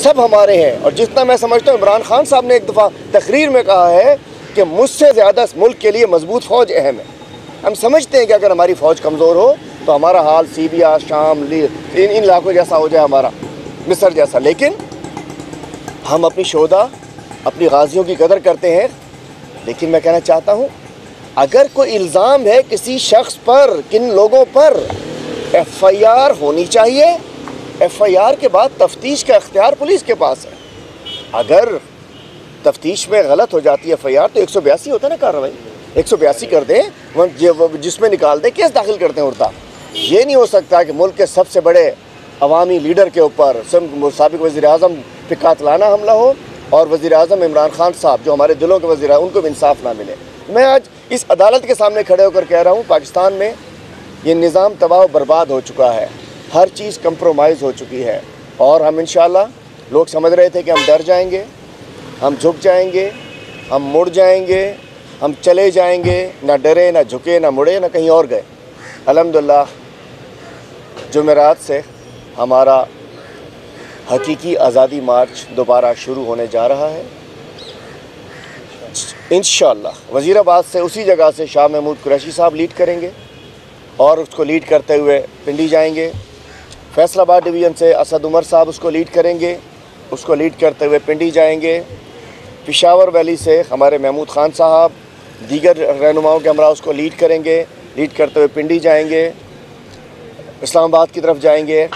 सब हमारे हैं। और जितना मैं समझता हूँ, इमरान खान साहब ने एक दफ़ा तकरीर में कहा है कि मुझसे ज़्यादा इस मुल्क के लिए मज़बूत फ़ौज अहम है। हम समझते हैं कि अगर हमारी फ़ौज कमज़ोर हो तो हमारा हाल सीबिया शाम इन इन इलाकों जैसा हो जाए हमारा, मिसर जैसा। लेकिन हम अपनी शोदा अपनी गाजियों की कदर करते हैं। लेकिन मैं कहना चाहता हूँ, अगर कोई इल्ज़ाम है किसी शख्स पर, किन लोगों पर एफ़ आई आर होनी चाहिए एफ़ आई आर के बाद तफ्तीश का अख्तियार पुलिस के पास है। अगर तफ्तीश में गलत हो जाती है एफ़ आई आर तो एक सौ बयासी होता है ना कार्रवाई। एक सौ बयासी कर दें जिसमें निकाल दें, केस दाखिल करते हैं उड़ता। ये नहीं हो सकता कि मुल्क के सबसे बड़े अवामी लीडर के ऊपर सबक वजी अजम पे कातलाना हमला हो और वज़ी अजम इमरान खान साहब, जो हमारे दिलों के वजी उनको भी इंसाफ ना मिले। मैं आज इस अदालत के सामने खड़े होकर कह रहा हूँ, पाकिस्तान में ये निज़ाम तबाह बर्बाद हो चुका है। हर चीज़ कंप्रोमाइज़ हो चुकी है। और हम इन लोग समझ रहे थे कि हम डर जाएँगे, हम झुक जाएँगे, हम मुड़ जाएँगे, हम चले जाएँगे, ना डरे, ना झुके, ना मुड़े, ना कहीं और गए। अलहमदिल्ला जुमेरात से हमारा हकीकी आज़ादी मार्च दोबारा शुरू होने जा रहा है। इन वज़ीराबाद से उसी जगह से शाह महमूद कुरैशी साहब लीड करेंगे और उसको लीड करते हुए पिंडी जाएँगे। फैसलाबाद डिवीज़न से असद उमर साहब उसको लीड करेंगे, उसको लीड करते हुए पिंडी जाएँगे। पिशावर वैली से हमारे महमूद ख़ान साहब, दीगर रहनुमाओं के हमरा उसको लीड करेंगे, लीड करते हुए पिंडी जाएँगे, इस्लामाबाद की तरफ़ जाएँगे।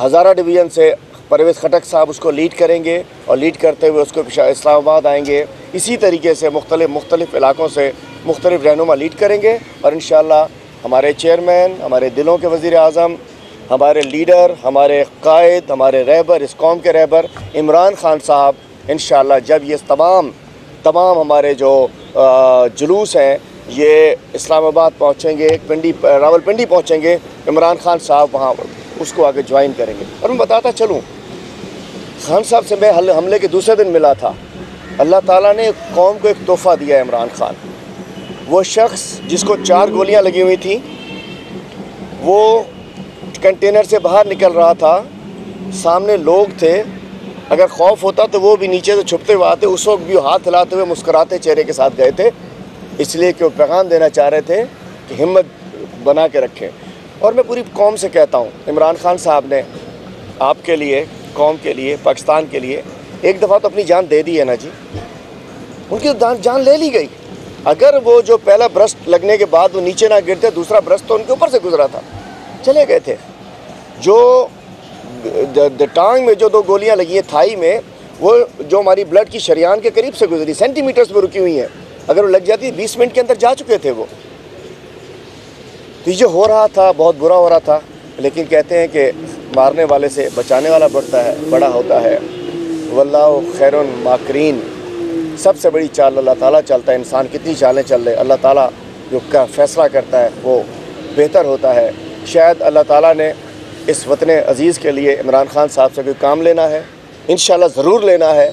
हज़ारा डिवीज़न से परवेज़ खटक साहब उसको लीड करेंगे और लीड करते हुए उसको इस्लामाबाद आएँगे। इसी तरीके से मुख्तलिफ़ मुख्तलिफ़ इलाक़ों से मुख्तलिफ़ रहनुमा लीड करेंगे और इन हमारे चेयरमैन, हमारे दिलों के वज़ी अजम हमारे लीडर, हमारे कायद, हमारे रहबर इस कौम के रहबर इमरान खान साहब इन जब ये तमाम तमाम हमारे जो जुलूस हैं, ये इस्लामाबाद पहुँचेंगे पिंडी, रावलपिंडी पहुँचेंगे, इमरान खान साहब वहाँ, उसको आगे ज्वाइन करेंगे। और मैं बताता चलूँ, खान साहब से मैं हमले के दूसरे दिन मिला था। अल्लाह ताला ने कौम को एक तोहफ़ा दिया इमरान खान। वो शख्स जिसको चार गोलियाँ लगी हुई थी, वो कंटेनर से बाहर निकल रहा था, सामने लोग थे। अगर खौफ होता तो वो भी नीचे से छुपते हुए आते, उस वक्त भी हाथ हिलाते हुए मुस्कुराते चेहरे के साथ गए थे। इसलिए कि वो पैगाम देना चाह रहे थे कि हिम्मत बना के रखें। और मैं पूरी कौम से कहता हूँ, इमरान खान साहब ने आपके लिए, कौम के लिए, पाकिस्तान के लिए एक दफ़ा तो अपनी जान दे दी है ना जी। उनकी तो जान ले ली गई। अगर वो जो पहला ब्रश लगने के बाद वो नीचे ना गिरते, दूसरा ब्रश तो उनके ऊपर से गुजरा था। चले गए थे। जो टांग में जो दो गोलियाँ लगी हैं थाई में, वो, जो हमारी ब्लड की शरियान के करीब से गुजरी सेंटीमीटर्स में रुकी हुई हैं। अगर वो लग जाती, बीस मिनट के अंदर जा चुके थे वो। तो ये हो रहा था, बहुत बुरा हो रहा था, लेकिन कहते हैं कि मारने वाले से बचाने वाला बढ़ता है, बड़ा होता है। वल्ला खैर माकरीन। सबसे बड़ी चाल अल्लाह ताला चलता है, इंसान कितनी चालें चल रहे, अल्लाह ताला जो का फैसला करता है, वो बेहतर होता है। शायद अल्लाह ताला ने इस वतन अज़ीज़ के लिए इमरान खान साहब से कोई काम लेना है? इन ज़रूर लेना है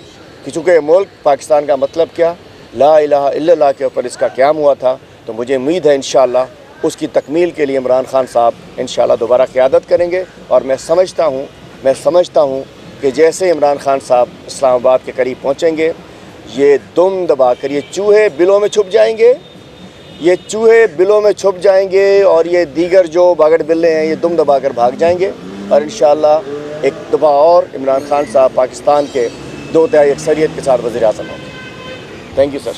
कि चूँकि मुल्क पाकिस्तान का मतलब क्या? ला इला के ऊपर इसका क्याम हुआ था तो मुझे उम्मीद है इन उसकी तकमील के लिए इमरान खान साहब इन दोबारा क़्यादत करेंगे। और मैं समझता हूँ, मैं समझता हूँ कि जैसे इमरान खान साहब इस्लामाबाद के करीब पहुँचेंगे, ये दुम दबा कर ये चूहे बिलों में छुप जाएँगे। ये चूहे बिलों में छुप जाएँगे और ये दीगर जो बागड़ बिल्ले हैं, ये दुम दबा कर भाग जाएँगे। और इन एक दफ़ा और इमरान खान साहब पाकिस्तान के दो तिहाई अक्सरियत के साथ वजी अजम होंगे। Thank you sir